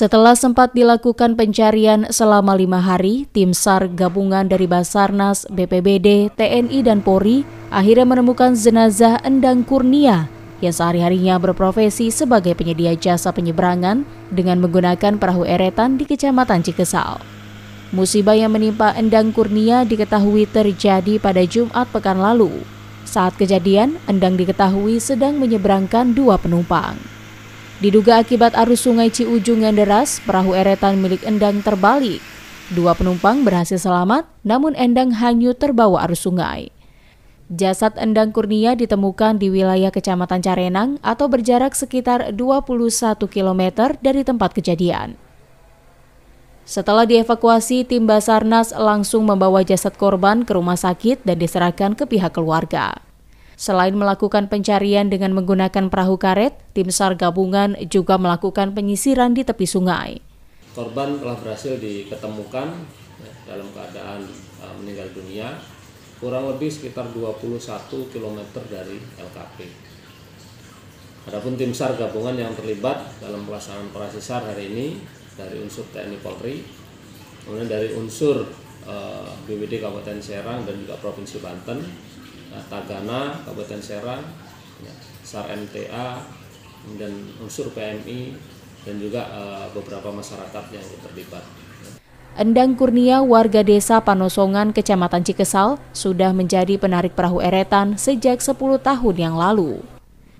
Setelah sempat dilakukan pencarian selama lima hari, tim SAR gabungan dari Basarnas, BPBD, TNI, dan Polri akhirnya menemukan jenazah Endang Kurnia yang sehari-harinya berprofesi sebagai penyedia jasa penyeberangan dengan menggunakan perahu eretan di Kecamatan Cikesal. Musibah yang menimpa Endang Kurnia diketahui terjadi pada Jumat pekan lalu. Saat kejadian, Endang diketahui sedang menyeberangkan dua penumpang. Diduga akibat arus sungai Ciujung yang deras, perahu eretan milik Endang terbalik. Dua penumpang berhasil selamat, namun Endang hanyut terbawa arus sungai. Jasad Endang Kurnia ditemukan di wilayah Kecamatan Carenang atau berjarak sekitar 21 km dari tempat kejadian. Setelah dievakuasi, tim Basarnas langsung membawa jasad korban ke rumah sakit dan diserahkan ke pihak keluarga. Selain melakukan pencarian dengan menggunakan perahu karet, tim SAR gabungan juga melakukan penyisiran di tepi sungai. Korban telah berhasil diketemukan ya, dalam keadaan uh, meninggal dunia kurang lebih sekitar 21 km dari LKP. Adapun tim SAR gabungan yang terlibat dalam pelaksanaan operasi SAR hari ini dari unsur TNI Polri, kemudian dari unsur eh, BWD Kabupaten Serang dan juga Provinsi Banten Nah, Tagana, Kabupaten Serang, ya, SAR MTA, dan unsur PMI, dan juga uh, beberapa masyarakat yang terlibat. Endang Kurnia, warga desa Panosongan, Kecamatan Cikesal, sudah menjadi penarik perahu eretan sejak 10 tahun yang lalu.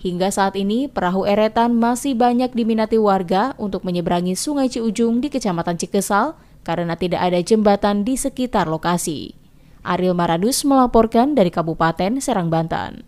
Hingga saat ini, perahu eretan masih banyak diminati warga untuk menyeberangi Sungai Ciujung di Kecamatan Cikesal karena tidak ada jembatan di sekitar lokasi. Ariel Maradus melaporkan dari Kabupaten Serang, Banten.